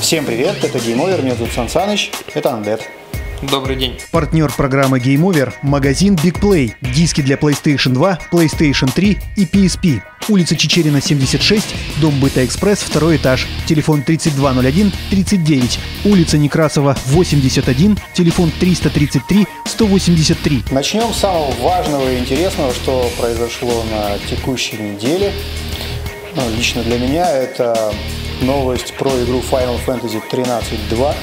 Всем привет, это Game Over, меня зовут Сан Саныч, это Undead. Добрый день. Партнер программы Game Over – магазин Big Play. Диски для PlayStation 2, PlayStation 3 и PSP. Улица Чичерина, 76, дом Быта Экспресс, второй этаж. Телефон 3201 39. Улица Некрасова, 81, телефон 333 183. Начнем с самого важного и интересного, что произошло на текущей неделе. Ну, лично для меня это новость про игру Final Fantasy 13.2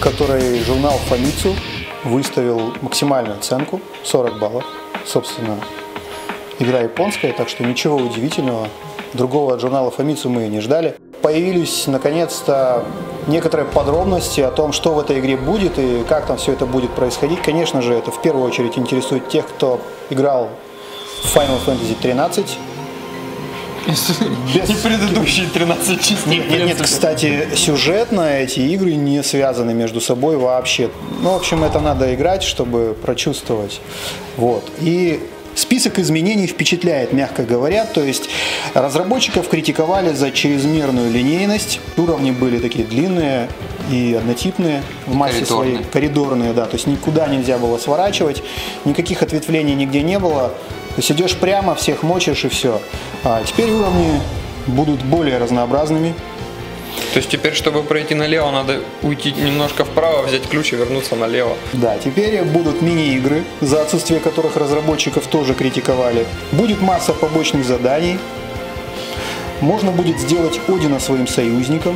которой журнал Famitsu выставил максимальную оценку 40 баллов. Собственно, игра японская, так что ничего удивительного. Другого от журнала Famitsu мы не ждали. Появились наконец-то некоторые подробности о том, что в этой игре будет и как там все это будет происходить. Конечно же, это в первую очередь интересует тех, кто играл в Final Fantasy 13 без... И предыдущие 13 частей. Нет, нет, нет, кстати, сюжетно эти игры не связаны между собой вообще. Ну, в общем, это надо играть, чтобы прочувствовать. Вот. И Список изменений впечатляет, мягко говоря, то есть разработчиков критиковали за чрезмерную линейность, уровни были такие длинные и однотипные в массе коридорные. своей, коридорные, да, то есть никуда нельзя было сворачивать, никаких ответвлений нигде не было, то есть идешь прямо, всех мочишь и все. А теперь уровни будут более разнообразными. То есть теперь, чтобы пройти налево, надо уйти немножко вправо, взять ключ и вернуться налево. Да, теперь будут мини-игры, за отсутствие которых разработчиков тоже критиковали. Будет масса побочных заданий. Можно будет сделать Одина своим союзником.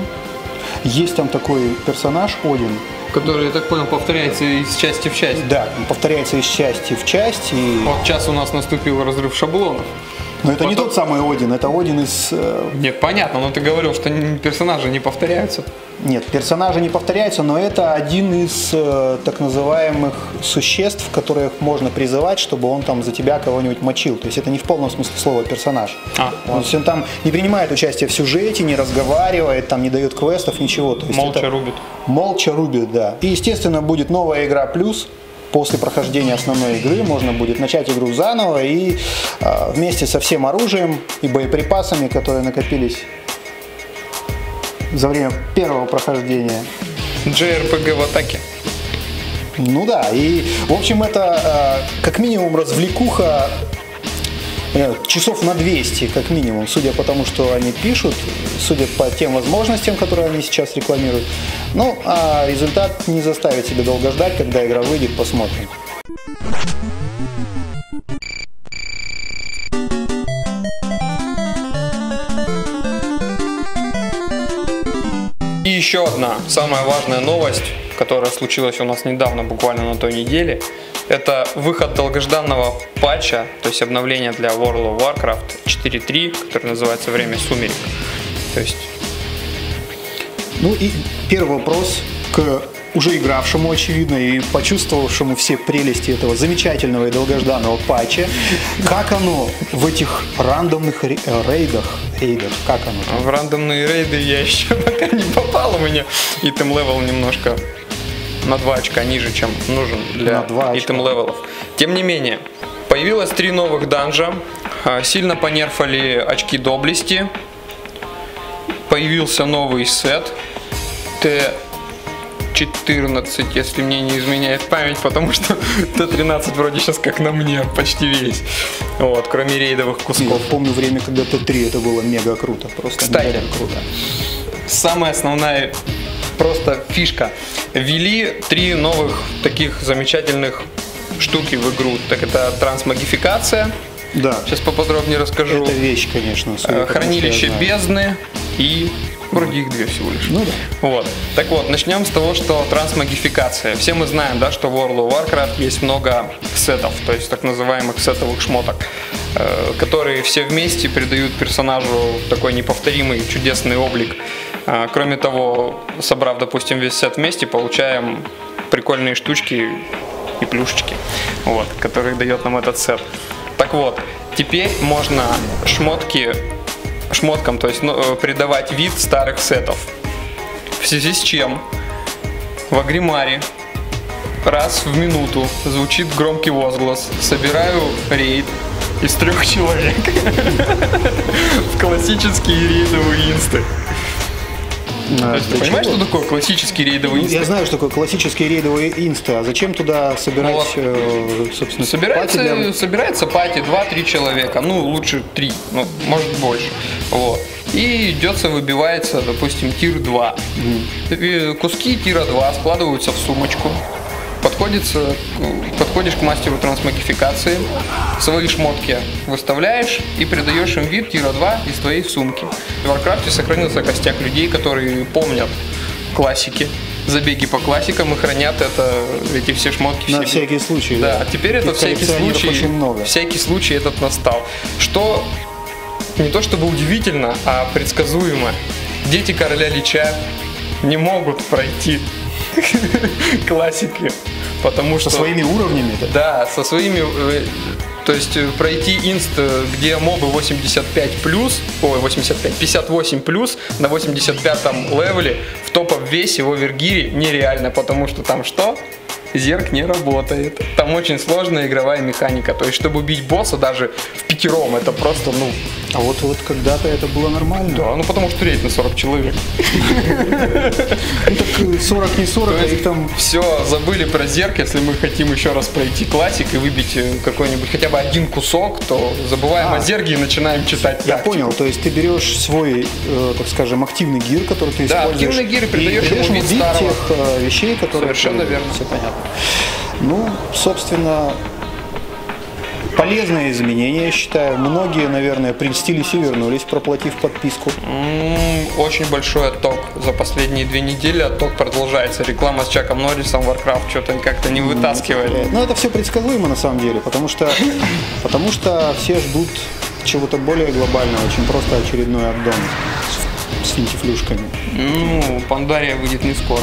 Есть там такой персонаж Один, Который, я так понял, повторяется из части в часть. Да, повторяется из части в часть. И... Вот сейчас у нас наступил разрыв шаблонов. Но это Потом... не тот самый Один, это Один из... Э, Нет, понятно, но ты говорил, что персонажи не повторяются. Нет, персонажи не повторяются, но это один из э, так называемых существ, которых можно призывать, чтобы он там за тебя кого-нибудь мочил. То есть это не в полном смысле слова персонаж. А, он, есть он там не принимает участие в сюжете, не разговаривает, там не дает квестов, ничего. То есть молча рубит. Молча рубит, да. И, естественно, будет новая игра плюс, после прохождения основной игры можно будет начать игру заново и э, вместе со всем оружием и боеприпасами, которые накопились за время первого прохождения. JRPG в атаке. Ну да, и в общем это э, как минимум развлекуха часов на 200 как минимум, судя по тому, что они пишут, судя по тем возможностям, которые они сейчас рекламируют. Ну, а результат не заставит себя долго ждать, когда игра выйдет, посмотрим. Еще одна самая важная новость, которая случилась у нас недавно, буквально на той неделе – это выход долгожданного патча, то есть обновление для World of Warcraft 4.3, который называется «Время сумерек». То есть... Ну и первый вопрос к уже игравшему, очевидно, и почувствовавшему все прелести этого замечательного и долгожданного патча. Как оно в этих рандомных рейдах, рейдах, как оно? В рандомные рейды я еще пока не попал, у меня item level немножко на 2 очка ниже, чем нужен для item левелов. Тем не менее, появилось три новых данжа, а, сильно понерфали очки доблести, появился новый сет Т14, если мне не изменяет память, потому что Т13 вроде сейчас как на мне почти весь. Вот, кроме рейдовых кусков. Я помню время, когда Т3 это было мега круто, просто Кстати, круто. Самая основная просто фишка. Ввели три новых таких замечательных штуки в игру. Так это трансмагификация. Да. Сейчас поподробнее расскажу. Это вещь, конечно. Э, хранилище бездны и Вроде их две всего лишь. Ну да. Вот. Так вот, начнем с того, что трансмагификация. Все мы знаем, да, что в World of Warcraft есть много сетов, то есть так называемых сетовых шмоток, э, которые все вместе придают персонажу такой неповторимый, чудесный облик. Э, кроме того, собрав, допустим, весь сет вместе, получаем прикольные штучки и плюшечки, вот, которые дает нам этот сет. Так вот, теперь можно шмотки шмоткам, то есть ну, э, придавать вид старых сетов. В связи с чем в Агримаре раз в минуту звучит громкий возглас «Собираю рейд», из трех человек. В классические рейдовые инсты. Ты понимаешь, что такое классический рейдовый инст? Я знаю, что такое классические рейдовые инсты. А зачем туда собирать, вот. э, собственно, Собирается, пати для- собирается пати 2-3 человека, ну лучше 3, ну может больше. Вот. И идется, выбивается, допустим, тир 2. И Куски тира 2 складываются в сумочку. Подходится, подходишь к мастеру трансмагификации, свои шмотки выставляешь и придаешь им вид тира 2 из твоей сумки. В Варкрафте сохранился костяк людей, которые помнят классики, забеги по классикам и хранят это, эти все шмотки. На себе. всякий случай. Да, теперь это Ведь всякий случай, очень много. всякий случай этот настал. Что не то чтобы удивительно, а предсказуемо. Дети короля Лича не могут пройти классики, потому что Со своими уровнями. да? со своими э, то есть э, пройти инст, э, где мобы 85 плюс, ой, 85, 58 плюс на 85 левеле в топовом весе в овергире нереально, потому что там что? Зерк не работает. Там очень сложная игровая механика. То есть, чтобы убить босса даже в пятером, это просто, ну, А вот, вот когда-то это было нормально. да, ну потому что рейд на 40 человек. Ну так э, 40 не 40, а их там Все, забыли про зерк. Если мы хотим еще раз пройти классик и выбить э, какой-нибудь хотя бы один кусок, то забываем А. о зерге и начинаем читать Я понял, то есть ты берешь свой, э, так скажем, активный гир, который ты Да, используешь. активный гир, и придаешь ему вид тех э, вещей, которые... Совершенно верно. Все понятно. Ну, собственно, полезные изменения, я считаю. Многие, наверное, прельстились и вернулись, проплатив подписку. Очень большой отток за последние две недели. Отток продолжается. Реклама с Чаком Норрисом Warcraft что-то как-то не вытаскивает. Но это все предсказуемо на самом деле, потому что, потому что все ждут чего-то более глобального, чем просто очередной аддон с, финтифлюшками. Ну, Пандария выйдет не скоро.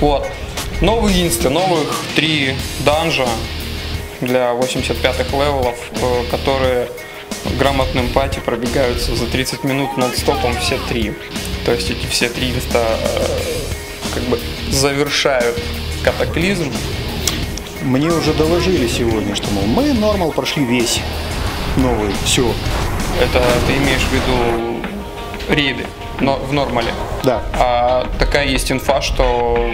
Вот. Новые инсты, новых три данжа для 85-х левелов, э, которые грамотным пати пробегаются за 30 минут нон-стопом все три. То есть эти все три инста э, как бы завершают катаклизм. Мне уже доложили сегодня, что мол, мы нормал прошли весь новый, все. Это ты имеешь в виду рейды но в нормале. Да. А такая есть инфа, что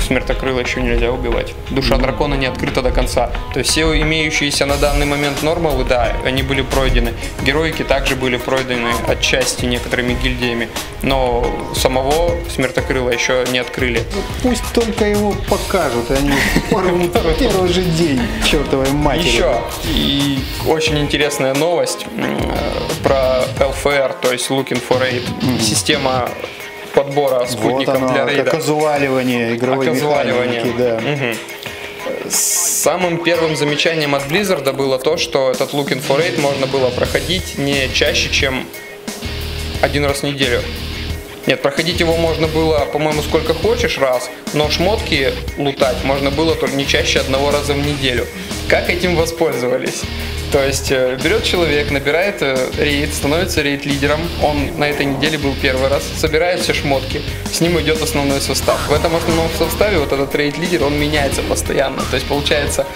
смертокрыла еще нельзя убивать. Душа дракона не открыта до конца. То есть все имеющиеся на данный момент нормалы, да, они были пройдены. Героики также были пройдены отчасти некоторыми гильдиями. Но самого смертокрыла еще не открыли. Пусть только его покажут, они порвут первый же день чертовой матери. Еще и очень интересная новость э, про LFR, то есть Looking for Aid. Система подбора Вот спутников оно, для рейда. оказываливание игровой Оказываливание. механики, да. Самым первым замечанием от Blizzard было то, что этот Looking for Aid можно было проходить не чаще, чем один раз в неделю. Нет, проходить его можно было, по-моему, сколько хочешь раз, но шмотки лутать можно было только не чаще одного раза в неделю. Как этим воспользовались? То есть э, берет человек, набирает э, рейд, становится рейд-лидером, он на этой неделе был первый раз, собирает все шмотки, с ним идет основной состав. В этом основном составе вот этот рейд-лидер, он меняется постоянно. То есть получается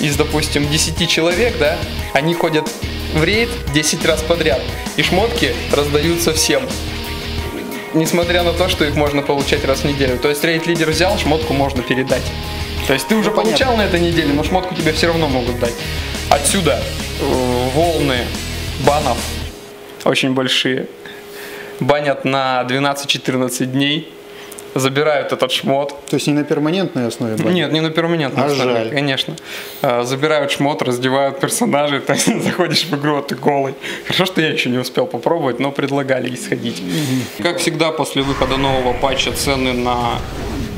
из, допустим, 10 человек, да, они ходят в рейд 10 раз подряд, и шмотки раздаются всем несмотря на то, что их можно получать раз в неделю. То есть рейд-лидер взял, шмотку можно передать. То есть ты уже Ну, понятно. получал на этой неделе, но шмотку тебе все равно могут дать. Отсюда волны банов очень большие. Банят на 12-14 дней. Забирают этот шмот. То есть не на перманентной основе. банят? Нет, не на перманентном А столе, жаль. конечно. Э, Забирают шмот, раздевают персонажей, то есть заходишь в игру, а ты голый. Хорошо, что я еще не успел попробовать, но предлагали исходить. Как всегда, после выхода нового патча цены на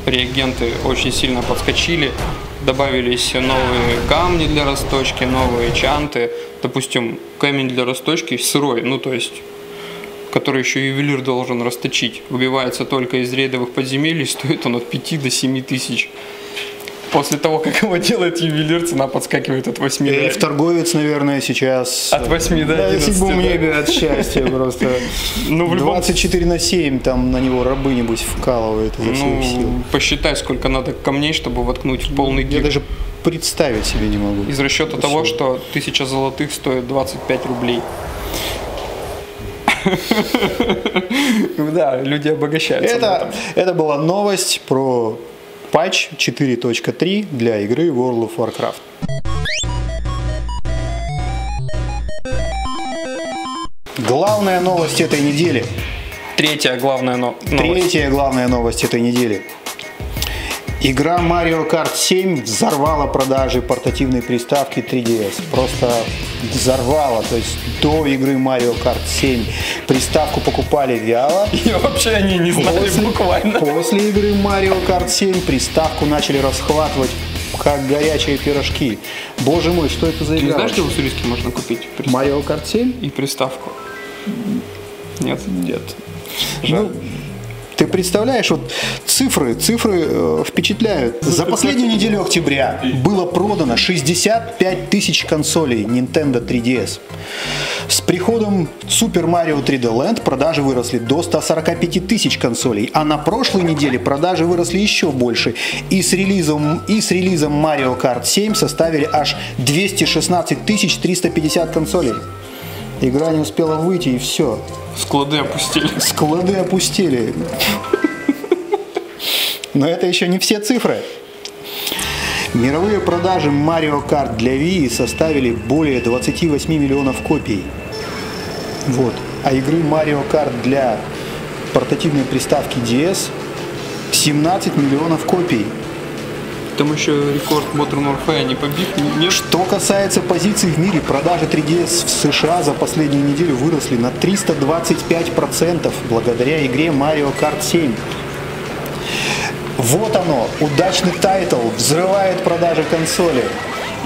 реагенты очень сильно подскочили. Добавились новые камни для расточки, новые чанты. Допустим, камень для расточки сырой, ну то есть который еще ювелир должен расточить. Убивается только из рейдовых подземелий, стоит он от 5 до 7 тысяч. После того, как его делает ювелир, цена подскакивает от 8 И до... торговец, наверное, сейчас... От 8 до Да, 11, седьмом да. небе от счастья просто. Ну, в любом 24 на 7 там на него рабы, небось, вкалывают изо всех сил. Ну, посчитай, сколько надо камней, чтобы воткнуть в полный Я гиг. даже представить себе не могу. Из расчета того, что тысяча золотых стоит 25 рублей. Да, люди обогащаются. Это, это была новость про патч 4.3 для игры World of Warcraft. Главная новость этой недели. Третья главная но- новость. Третья главная новость этой недели. Игра Mario Kart 7 взорвала продажи портативной приставки 3DS. Просто взорвала. То есть до игры Mario Kart 7 приставку покупали вяло. И вообще они не знали После, буквально. после игры Mario Kart 7 приставку начали расхватывать как горячие пирожки. Боже мой, что это за Ты не игра? знаешь, где в? Уссурийске можно купить приставку Mario Kart 7? и приставку? Нет? Нет. Ну, ты представляешь, вот цифры, цифры э, впечатляют. За последнюю неделю октября было продано 65 тысяч консолей Nintendo 3DS. С приходом Super Mario 3D Land продажи выросли до 145 тысяч консолей, а на прошлой неделе продажи выросли еще больше. И с релизом, и с релизом Mario Kart 7 составили аж 216 тысяч 350 консолей. Игра не успела выйти и все. Склады опустили. Склады опустили. Но это еще не все цифры. Мировые продажи Mario Kart для Wii составили более 28 миллионов копий. Вот. А игры Mario Kart для портативной приставки DS 17 миллионов копий. Там еще рекорд Modern Warfare не побит. Нет? Что касается позиций в мире, продажи 3DS в США за последнюю неделю выросли на 325% благодаря игре Mario Kart 7. Вот оно, удачный title, взрывает продажи консоли.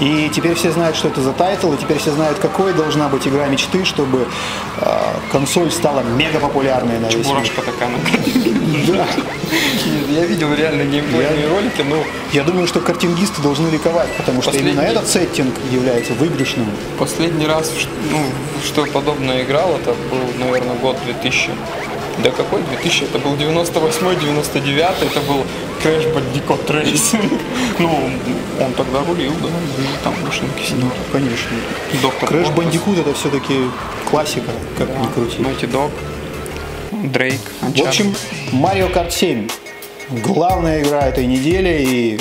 И теперь все знают, что это за title, и теперь все знают, какой должна быть игра мечты, чтобы э, консоль стала мега популярной на весь мир. На- Да. Я видел реально геймплейные ролики, ну, Я думаю, что картингисты должны ликовать, потому что именно этот сеттинг является выигрышным. последний раз, ш- ну, что подобное играл, это был, наверное, год 2000. Да какой 2000? Это был 98-99, это был Crash Bandicoot Racing. Ну, он тогда рулил, да, там машинки сидели. Конечно. Доктор Crash Bandicoot это все-таки классика, как ни крути. Naughty Dog, Дрейк, В общем, Mario Kart 7 главная игра этой недели и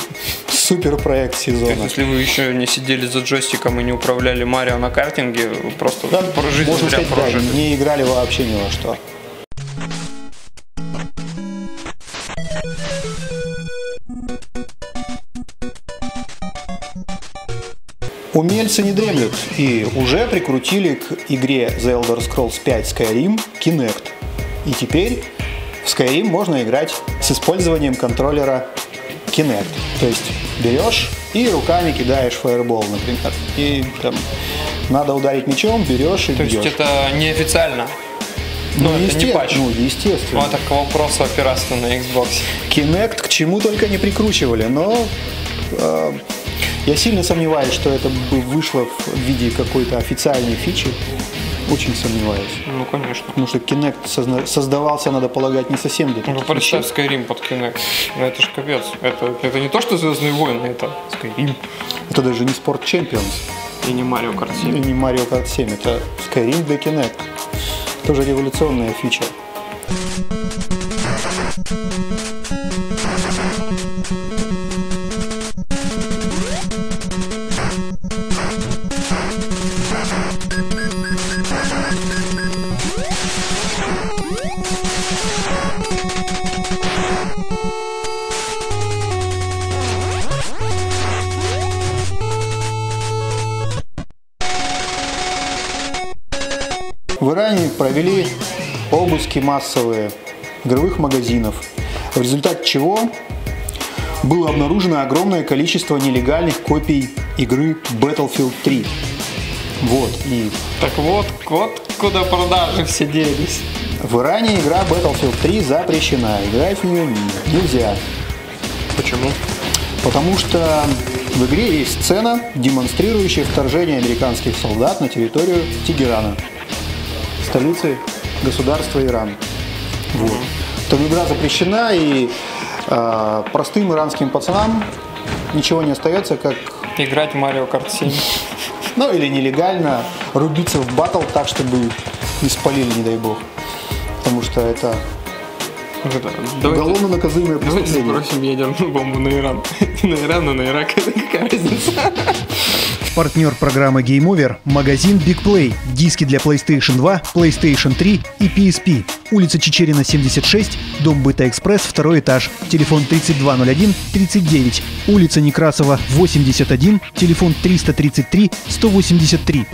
супер проект То есть, сезона. если вы еще не сидели за джойстиком и не управляли Марио на картинге, просто Да, про жизнь можно сказать, да, прожили. не играли вообще ни во что. Умельцы не дремлют и уже прикрутили к игре The Elder Scrolls 5 Skyrim Kinect. И теперь в Skyrim можно играть с использованием контроллера Kinect. То есть берешь и руками кидаешь фаербол, например. И там надо ударить мечом, берешь и То есть бьешь. это неофициально. Ну, это не патч. Ну, естественно. Ну, это к вопросу о пиратстве на Xbox. Kinect к чему только не прикручивали, но э, я сильно сомневаюсь, что это бы вышло в виде какой-то официальной фичи. Очень сомневаюсь. Ну, конечно. Потому что Kinect создавался, надо полагать, не совсем для Ну, представь вещей. Skyrim под Kinect. Ну, это ж капец. Это, это не то, что Звездные войны, это Skyrim. Это даже не Sport Champions И не Mario Kart и 7. не Mario Kart 7, это Skyrim для Kinect. Тоже революционная фича. В Иране провели обыски массовые игровых магазинов, в результате чего было обнаружено огромное количество нелегальных копий игры Battlefield 3. Вот, и Так вот, вот куда продажи все делись. в Иране игра Battlefield 3 запрещена, играть в нее нельзя, Почему? потому что в игре есть сцена, демонстрирующая вторжение американских солдат на территорию Тегерана, столицы государства Иран. Вот. То игра запрещена, и э, простым иранским пацанам ничего не остается, как Играть в Марио Карт 7. Ну или нелегально рубиться в батл так, чтобы не спалили, не дай бог. Потому что это Давайте, уголовно наказуемое давайте преступление. сбросим ядерную бомбу на Иран. На Иран, а на Ирак. Это какая разница? Партнер программы Game Over – магазин Big Play. Диски для PlayStation 2, PlayStation 3 и PSP. Улица Чечерина, 76, дом Быта Экспресс, второй этаж. Телефон 3201 39. Улица Некрасова, 81, телефон 333 183.